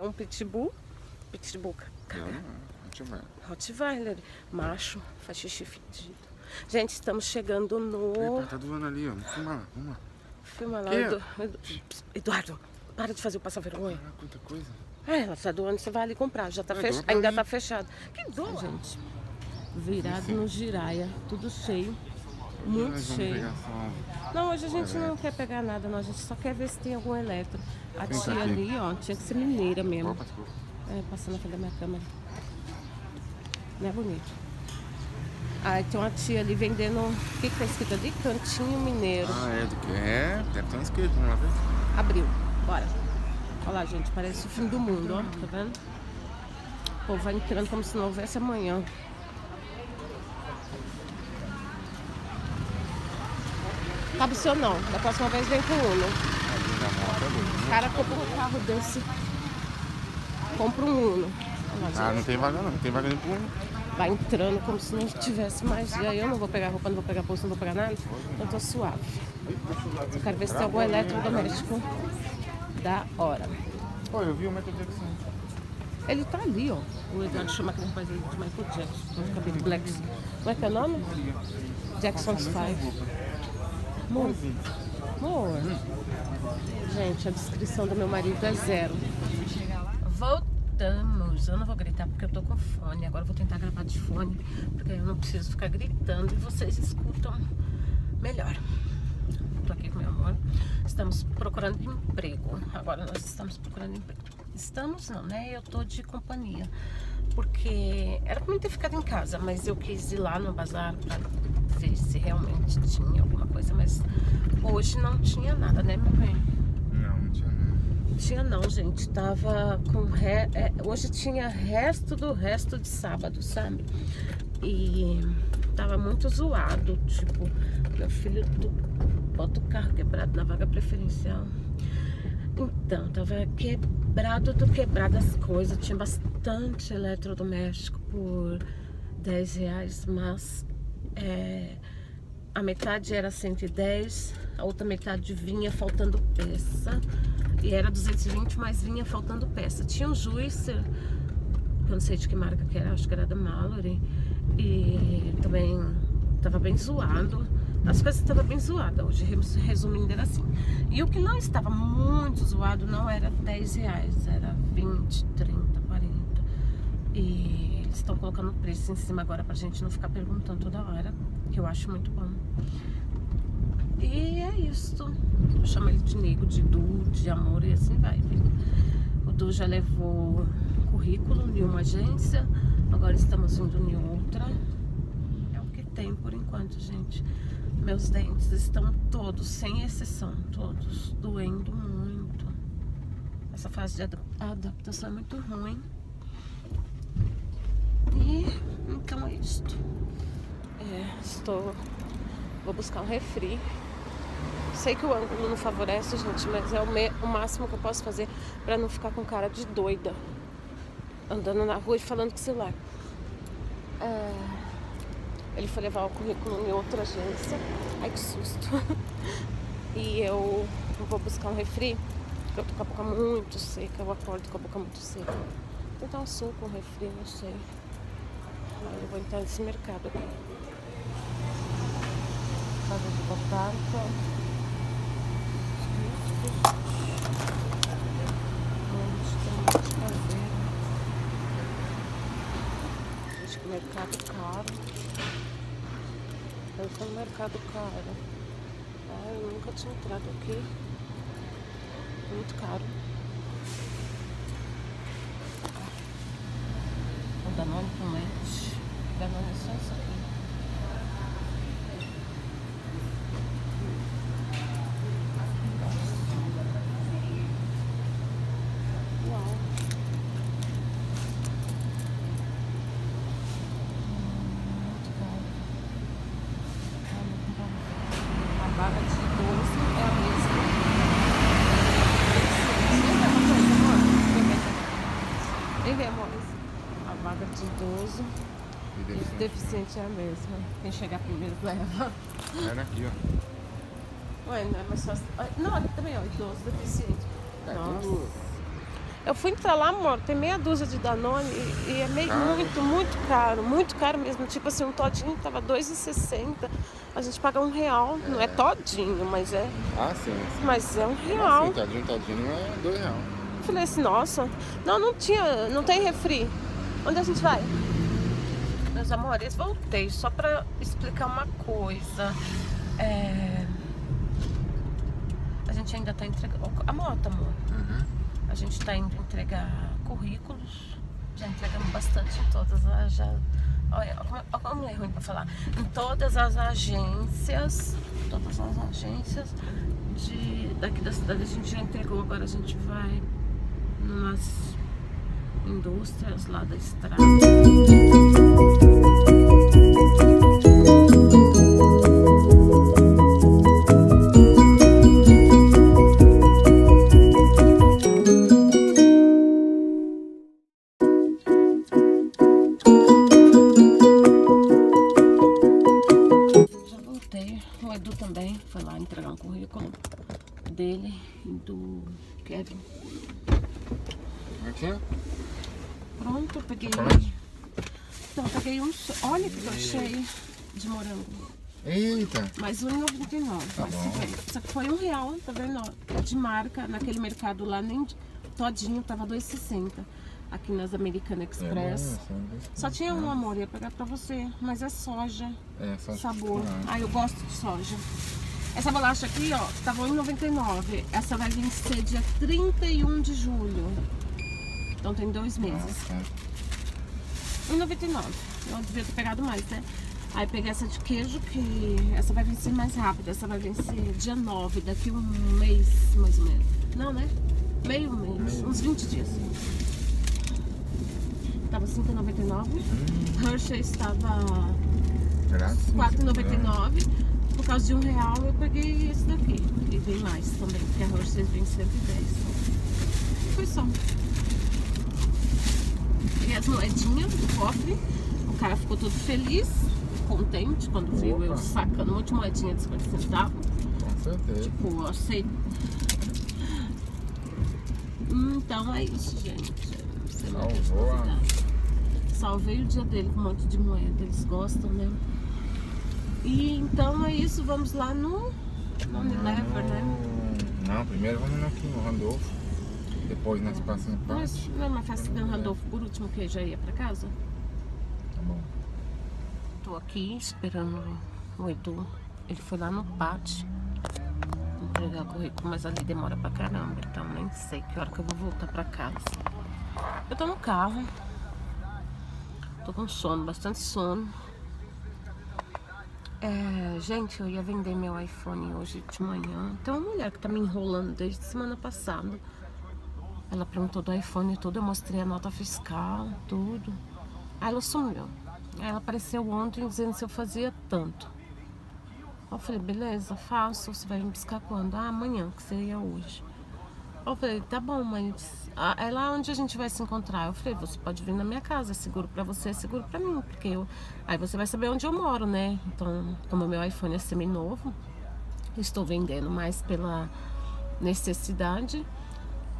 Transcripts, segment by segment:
É um pitbull, pitbull, cara, Rottweiler. Rottweiler, macho, faz xixi fedido. Gente, estamos chegando no... Epa, tá doando ali, ó. Vamos filmar lá, vamos lá. Filma lá? Edu- Edu- Eduardo, para de fazer o passar vergonha. Caraca, quanta coisa. É, ela tá doando, você vai ali comprar, já tá É, fech... ainda mim. tá fechado. Que doa, gente. Virado no giraia, tudo cheio, muito cheio. só... Não, hoje a gente não quer pegar nada, não. A gente só quer ver se tem algum eletro. A tia aqui. ali, ó, tinha que ser mineira mesmo. Opa. É, passando na frente da minha câmera. Não é bonito. Ah, tem uma tia ali vendendo. O que, que tá escrito ali? Cantinho Mineiro. Ah, é do que? É, deve estar inscrito, vamos lá ver. Abriu. Bora. Olha lá, gente. Parece o fim do mundo, ó. Tá vendo? O povo vai entrando como se não houvesse amanhã. Cabe o seu não. Da próxima vez vem com o Uno. O cara compra um carro desse. Compra um Uno. Ah, não tem vaga não, não tem vaga nem pro um. Vai entrando como se não tivesse mais. E aí eu não vou pegar roupa, não vou pegar bolsa, não vou pegar nada. Eu tô suave. Eu quero ver se tem algum eletrodoméstico da hora. Pô, eu vi o Michael Jackson. Ele tá ali, ó. O Eduardo chama aquele rapaz de Michael Jackson. Com o cabelo black. Como é que é o nome? Jackson's Five. Amor. Amor. Gente, a descrição do meu marido é zero. Voltamos. Eu não vou gritar porque eu tô com fone. Agora eu vou tentar gravar de fone. Porque eu não preciso ficar gritando e vocês escutam melhor. Tô aqui com meu amor. Estamos procurando emprego. Agora nós estamos procurando emprego. Estamos não, né? Eu tô de companhia. Porque era pra mim ter ficado em casa, mas eu quis ir lá no bazar pra ver se realmente tinha coisa. Mas hoje não tinha nada, né, meu bem? Não, não tinha não. Tinha não, gente. Tava com. Re... é, hoje tinha resto do resto de sábado, sabe? E tava muito zoado. Tipo, meu filho do... bota o carro quebrado na vaga preferencial. Então, tava quebrado do quebrado as coisas. Tinha bastante eletrodoméstico por 10 reais, mas é, a metade era 110, a outra metade vinha faltando peça. E era 220, mas vinha faltando peça. Tinha um juicer, eu não sei de que marca que era, acho que era da Mallory. E também tava bem zoado. As coisas estavam bem zoadas hoje, res- resumindo, era assim. E o que não estava muito zoado não era 10 reais, era 20, 30, 40. E eles estão colocando preço em cima agora pra gente não ficar perguntando toda hora, que eu acho muito bom. E é isso. Eu chamo ele de nego, de Du, de amor e assim vai. O Du já levou currículo em uma agência, agora estamos indo em outra. É o que tem por enquanto, gente. Meus dentes estão todos, sem exceção, todos doendo muito. Essa fase de adap- adaptação é muito ruim. E então é isto. É, estou. Vou buscar um refri. Sei que o ângulo não favorece, gente, mas é o, me- o máximo que eu posso fazer pra não ficar com cara de doida. Andando na rua e falando com o celular. É, Ele foi levar o currículo em outra agência. Ai, que susto. E eu vou buscar um refri, porque eu tô com a boca muito seca. Eu acordo com a boca muito seca. Vou tentar um suco, um refri, não sei. Aí eu vou entrar nesse mercado aqui. Casa de batata. De tomate caseiro. Acho que mercado caro. Eu tô no mercado caro. Ah, eu nunca tinha entrado aqui. Muito caro. O Danone com leite. Danone é só isso aqui. Uau. Muito caro. Ah, muito caro. A barra de 12 é a mesma. Vem ver, amor. A vaga de 12 E e deve o ser- deficiente é a mesma. Quem chegar primeiro leva. Era aqui, ó. Ué, não é mais fácil. Ah, Não, aqui também, ó, idoso, deficiente. É, Nossa. tudo... Eu fui entrar lá, amor, tem meia dúzia de Danone e, e é meio Caro. muito, muito caro, muito caro mesmo. Tipo assim, um todinho tava R$ 2,60. A gente paga um real, não é todinho, mas é, Ah, sim. sim. mas é um real. sim, tadinho, tadinho é dois reais. Eu falei assim, nossa, não, não tinha, não tem refri. Onde a gente vai? Meus amores, voltei só pra explicar uma coisa. É, A gente ainda tá entregando. A moto, amor. Uhum. A gente tá indo entregar currículos. Já entregamos bastante em todas as. Já... Olha, como- olha como é ruim pra falar. Em todas as agências. Todas as agências de, daqui da cidade a gente já entregou. Agora a gente vai numas indústrias lá da estrada. Eu peguei. Pode? Então, peguei só- Olha que eu achei de morango. Eita! Mais um 1,99. Tá. Só que foi um real, tá vendo? De marca, naquele mercado lá, nem todinho, tava 2,60. Aqui nas American Express. É assim, Só tinha um amor, ia pegar pra você. Mas é soja, É, só sabor. Ah, Ah, eu gosto de soja. Essa bolacha aqui, ó, tava 1,99. Essa vai vencer dia 31 de julho. Então tem dois meses. Nossa, 1,99. Eu devia ter pegado mais, né? Aí peguei essa de queijo, que essa vai vencer mais rápido. Essa vai vencer dia 9, daqui um mês, mais ou menos. Não, né? Meio mês, uns 20 dias. Tava 5,99. Hershey estava grátis. 4,99. Por causa de um real eu peguei esse daqui. E vem mais também, porque a Hershey vem 110. Foi só. E as moedinhas do cofre. O cara ficou todo feliz, contente quando viu eu Opa. sacando um monte de moedinha de 50 centavos. Com certeza. Tipo, sei. Então é isso, gente. De Salvou. Salvei o dia dele com um monte de moeda. Eles gostam, né? E então é isso. Vamos lá no, Unilever, né? Não, primeiro vamos aqui no Randolfo. Depois nós passamos no Mas não é mais fácil pegar o Randolfo por último que já ia pra casa? Tá bom. Tô aqui esperando o Edu. Ele foi lá no pátio entregar o currículo, mas ali demora pra caramba. Então nem sei que hora que eu vou voltar pra casa. Eu tô no carro. Tô com sono, bastante sono. É, gente, eu ia vender meu iPhone hoje de manhã. Tem uma mulher que tá me enrolando desde semana passada. Ela perguntou do iPhone e tudo, eu mostrei a nota fiscal, tudo. Aí ela sumiu. Aí ela apareceu ontem dizendo se eu fazia tanto. Eu falei, beleza, faço. Você vai me buscar quando? Ah, amanhã, que seria hoje. Eu falei, tá bom, mas ah, é lá onde a gente vai se encontrar. Eu falei, você pode vir na minha casa, é seguro pra você, é seguro pra mim, porque eu... aí você vai saber onde eu moro, né? Então, como meu iPhone é semi-novo, estou vendendo mais pela necessidade.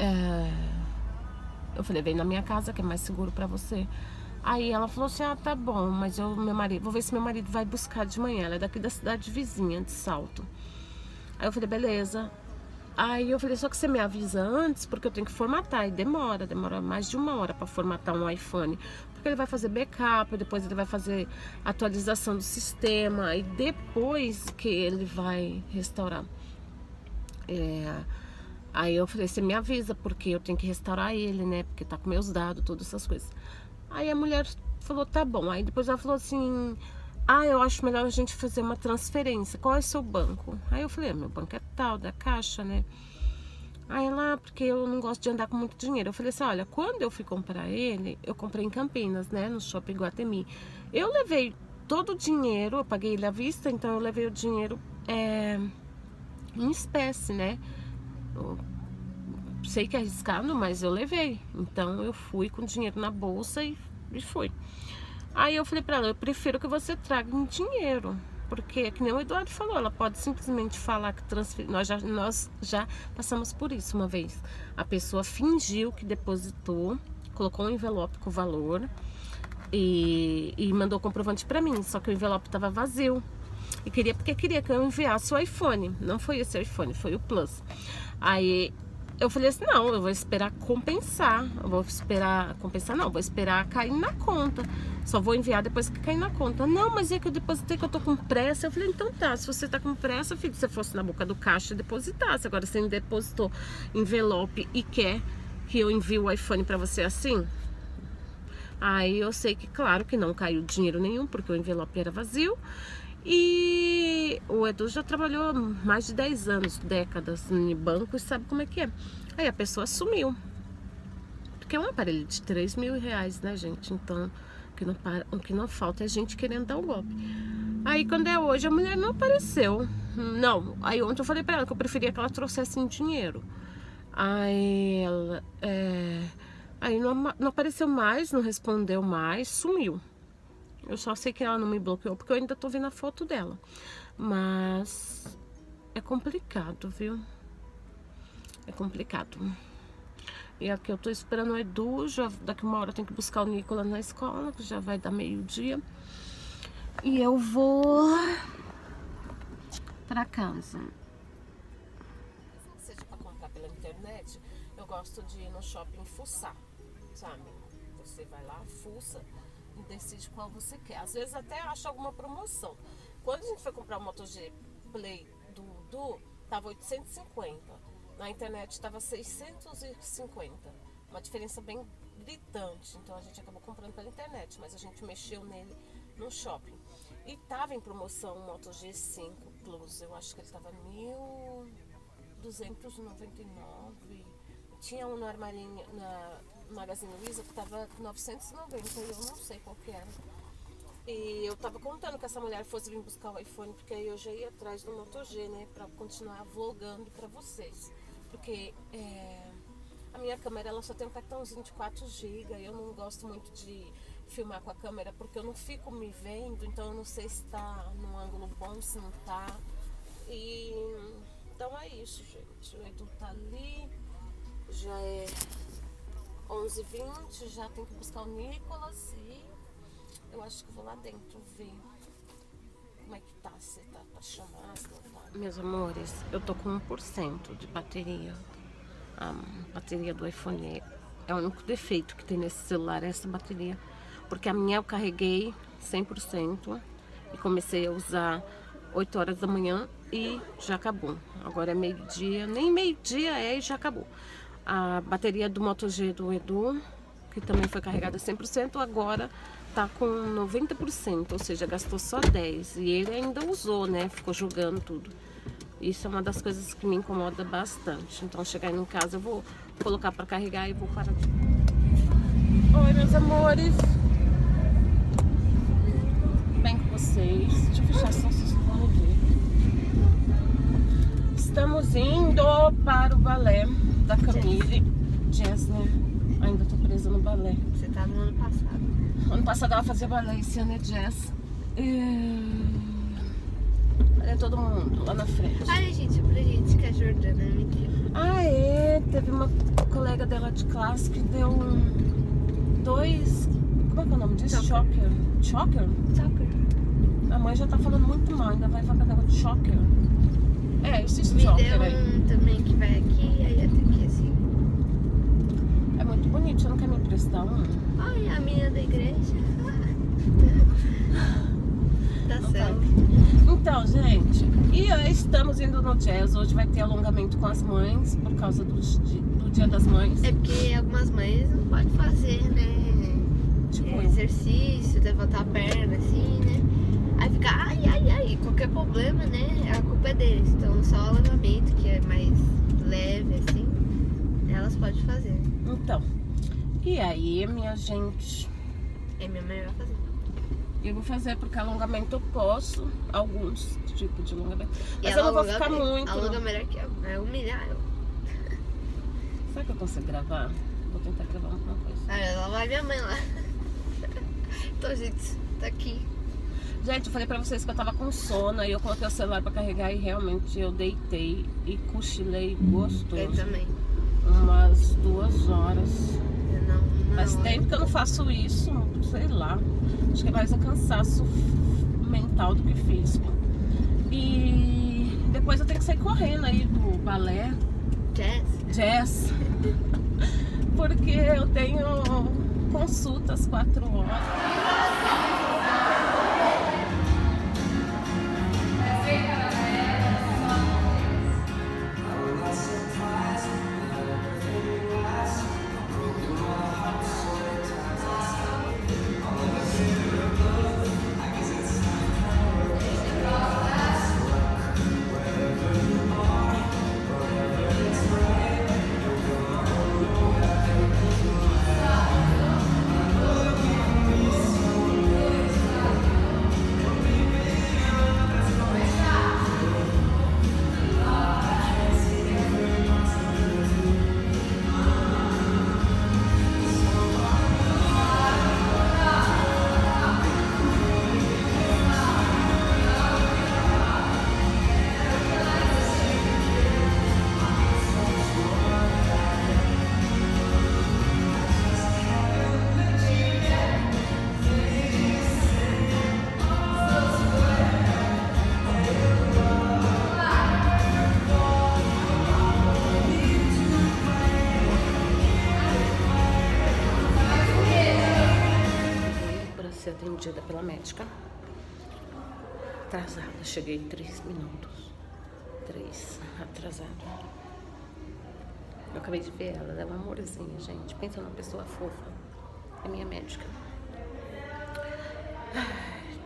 É, Eu falei, vem na minha casa que é mais seguro pra você. Aí ela falou assim, ah, tá bom, mas eu, meu marido, vou ver se meu marido vai buscar de manhã. Ela é daqui da cidade vizinha, de Salto. Aí eu falei, beleza. Aí eu falei, só que você me avisa antes, porque eu tenho que formatar. E demora, demora mais de uma hora pra formatar um iPhone. Porque ele vai fazer backup, depois ele vai fazer atualização do sistema. E depois que ele vai restaurar. É, Aí eu falei, você me avisa, porque eu tenho que restaurar ele, né? Porque tá com meus dados, todas essas coisas. Aí a mulher falou, tá bom. Aí depois ela falou assim, ah, eu acho melhor a gente fazer uma transferência. Qual é o seu banco? Aí eu falei, ah, meu banco é tal, da caixa, né? Aí ela, porque eu não gosto de andar com muito dinheiro. Eu falei assim, olha, quando eu fui comprar ele, eu comprei em Campinas, né? No shopping Guatemi. Eu levei todo o dinheiro, eu paguei ele à vista, então eu levei o dinheiro é, em espécie, né? Sei que é arriscado, mas eu levei. Então eu fui com dinheiro na bolsa e, e fui. Aí eu falei pra ela, eu prefiro que você traga em dinheiro. porque, que nem o Eduardo falou, ela pode simplesmente falar que transferiu. Nós já, nós já passamos por isso uma vez. A pessoa fingiu que depositou, colocou um envelope com valor e, e mandou o comprovante para mim, só que o envelope estava vazio. E queria porque queria que eu enviasse o iPhone. Não foi esse iPhone, foi o Plus. Aí eu falei assim, não, eu vou esperar compensar. Eu vou esperar compensar, não, vou esperar cair na conta. Só vou enviar depois que cair na conta. Não, mas é que eu depositei que eu tô com pressa. Eu falei, então tá, se você tá com pressa, filho, se você fosse na boca do caixa depositasse. Agora você depositou envelope e quer que eu envie o iPhone para você assim? Aí eu sei que, claro, que não caiu dinheiro nenhum, porque o envelope era vazio. E o Edu já trabalhou mais de 10 anos, décadas em banco e sabe como é que é. Aí a pessoa sumiu. Porque é um aparelho de 3 mil reais, né, gente? Então, o que não, o que não falta é gente querendo dar um golpe. Aí quando é hoje, a mulher não apareceu. Não, aí ontem eu falei pra ela que eu preferia que ela trouxesse em dinheiro. Aí ela. É... Aí não, não apareceu mais, não respondeu mais, sumiu. Eu só sei que ela não me bloqueou porque eu ainda tô vendo a foto dela. Mas é complicado, viu? É complicado. E aqui eu tô esperando o Edu, já, daqui uma hora eu tenho que buscar o Nicolas na escola, que já vai dar meio-dia. E eu vou pra casa. Seja pra comprar pela internet, eu gosto de ir no shopping fuçar, sabe? Você vai lá, fuça decide qual você quer. Às vezes até acha alguma promoção. Quando a gente foi comprar o Moto G Play do Du, tava 850. Na internet estava 650. Uma diferença bem gritante. Então a gente acabou comprando pela internet, mas a gente mexeu nele no shopping. E tava em promoção o Moto G5 Plus. Eu acho que ele tava 1.299. Tinha um no armarinho, na Magazine Luiza que tava 990 e eu não sei qual que era. E eu tava contando que essa mulher fosse vir buscar o iPhone, porque aí eu já ia atrás do Moto G, né? Pra continuar vlogando pra vocês. Porque é, a minha câmera ela só tem um cartãozinho de 4 GB e eu não gosto muito de filmar com a câmera porque eu não fico me vendo, então eu não sei se tá num ângulo bom, se não tá. E então é isso, gente. O Edu tá ali, já é 11h20, já tem que buscar o Nicolas e eu acho que vou lá dentro ver como é que tá, se tá não tá. Meus amores, eu tô com 1% de bateria. A bateria do iPhone é o único defeito que tem nesse celular, essa bateria. Porque a minha eu carreguei 100% e comecei a usar 8 horas da manhã e já acabou. Agora é meio-dia, nem meio-dia é e já acabou. A bateria do Moto G do Edu, que também foi carregada 100%, agora tá com 90%, ou seja, gastou só 10%. E ele ainda usou, né? Ficou jogando tudo. Isso é uma das coisas que me incomoda bastante. Então, chegar em casa, eu vou colocar para carregar e vou parar de... Oi, meus amores. Bem com vocês. Deixa eu fechar só vão ver. Estamos indo para o balé da Camille. Jazz, né? Ainda tô presa no balé. Você tá no ano passado. Ano passado ela fazia balé, esse ano é jazz. Olha todo mundo lá na frente. Ai, gente, pra gente que a Jordana me deu. Ah, é. Teve uma colega dela de classe que deu um, dois. Como é que é o nome disso? Choker. Choker? Choker. A mãe já tá falando muito mal, ainda vai falar negócio de choker. É, esses Me choker deu aí. um também que vai aqui, aí até aqui assim. É muito bonito, você não quer me emprestar um? Ai, a menina da igreja. Tá Não certo. Então, gente, e aí estamos indo no jazz. Hoje vai ter alongamento com as mães por causa do, do Dia das Mães. É porque algumas mães não podem fazer, né? Tipo, é, eu. exercício, levantar a perna, assim, né? Aí fica, ai, ai, ai, qualquer problema, né? A culpa é deles. Então só o alongamento, que é mais leve, assim, elas podem fazer. Então, e aí, minha gente, É minha mãe vai fazer. eu vou fazer porque alongamento eu posso, alguns tipos de alongamento. E Mas eu não vou ficar bem. muito. Alonga melhor que eu. É humilhar eu. Será que eu consigo gravar? Vou tentar gravar alguma coisa. Aí ela vai minha mãe lá. Então, gente, tá aqui. Gente, eu falei pra vocês que eu tava com sono, aí eu coloquei o celular pra carregar e realmente eu deitei e cochilei gostoso. Eu também. Umas duas horas. Eu não, não, Faz tempo que eu não faço isso, sei lá. Acho que é mais um cansaço mental do que físico. E depois eu tenho que sair correndo aí do balé, Jazz? jazz, porque eu tenho consultas quatro horas. Médica. Atrasada, cheguei três minutos. Três, atrasada. Eu acabei de ver ela, ela é uma amorzinha, gente. Pensa numa pessoa fofa. É minha médica.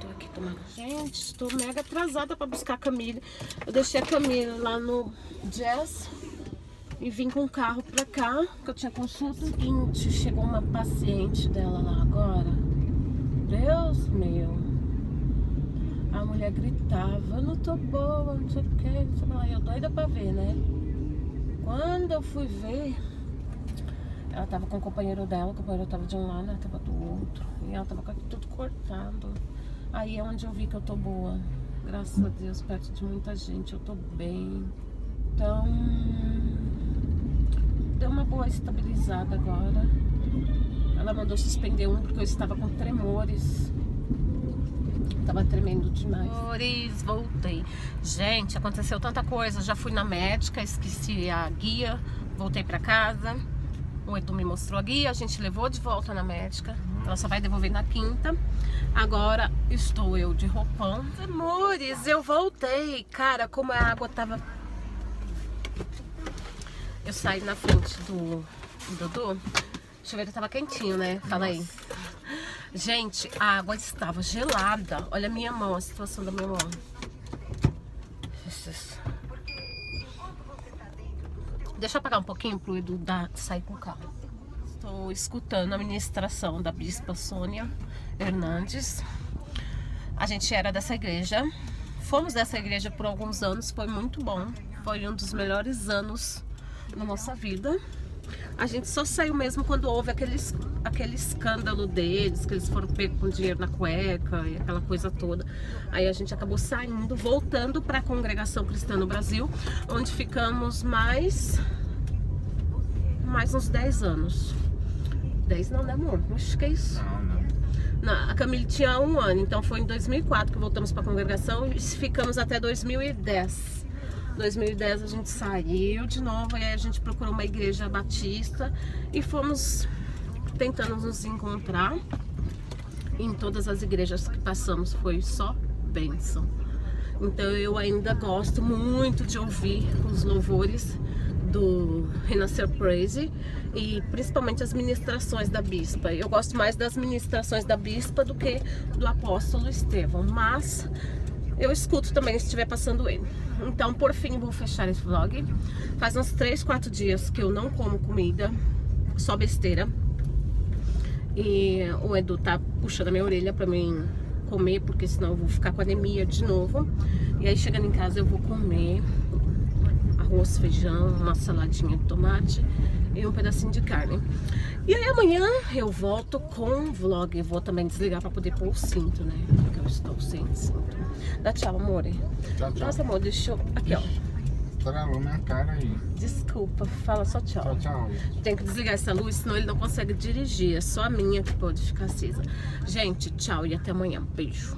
Tô aqui tomando. Gente, estou mega atrasada para buscar a Camille. Eu deixei a Camille lá no Jazz e vim com o carro pra cá, que eu tinha consulta. Seguinte, chegou uma paciente dela lá agora. Deus meu. A mulher gritava, eu não tô boa, não sei o que, não sei. E Eu doida pra ver, né? Quando eu fui ver, ela tava com o companheiro dela, o companheiro tava de um lado, ela tava do outro. E ela tava com tudo cortado. Aí é onde eu vi que eu tô boa. Graças a Deus, perto de muita gente, eu tô bem. Então, deu uma boa estabilizada agora. Ela mandou suspender um porque eu estava com tremores. Tava tremendo demais. Tremores, voltei. Gente, aconteceu tanta coisa. Já fui na médica, esqueci a guia, voltei pra casa. O Edu me mostrou a guia, a gente levou de volta na médica. Ela só vai devolver na quinta. Agora estou eu de roupão. Amores, eu voltei. Cara, como a água tava. Eu saí na frente do Dudu. O chuveiro tava quentinho, né? Fala aí. Gente, a água estava gelada. Olha a minha mão, a situação da minha mão. Jesus. Deixa eu apagar um pouquinho pro Edu dar, sair com o carro. Estou escutando a ministração da Bispa Sônia Hernandes. A gente era dessa igreja. Fomos dessa igreja por alguns anos, foi muito bom. Foi um dos melhores anos na nossa vida. A gente só saiu mesmo quando houve aquele, aquele escândalo deles, que eles foram pegos com dinheiro na cueca e aquela coisa toda. Aí a gente acabou saindo, voltando para a congregação cristã no Brasil, onde ficamos mais, mais uns 10 anos. 10 não, né amor? Acho que é isso. Não, não. Não, a Camille tinha um ano, então foi em 2004 que voltamos para a congregação e ficamos até 2010. 2010 a gente saiu de novo, aí a gente procurou uma igreja batista e fomos tentando nos encontrar. Em todas as igrejas que passamos foi só bênção. Então eu ainda gosto muito de ouvir os louvores do Renascer Praise e principalmente as ministrações da bispa. Eu gosto mais das ministrações da bispa do que do apóstolo Estevão, mas eu escuto também se estiver passando ele. Então, por fim, vou fechar esse vlog. Faz uns 3, 4 dias que eu não como comida, só besteira. E o Edu tá puxando a minha orelha pra mim comer, porque senão eu vou ficar com anemia de novo. E aí, chegando em casa, eu vou comer arroz, feijão, uma saladinha de tomate e um pedacinho de carne. E aí amanhã eu volto com um vlog. Eu vou também desligar pra poder pôr o cinto, né? Porque eu estou sem cinto. Dá tchau, amor. Tchau, tchau. Nossa, amor, deixa eu... Aqui, ó. Estralou minha cara aí. Desculpa, fala só tchau. Tchau, tchau. Tem que desligar essa luz, senão ele não consegue dirigir. É só a minha que pode ficar acesa. Gente, tchau e até amanhã. Beijo.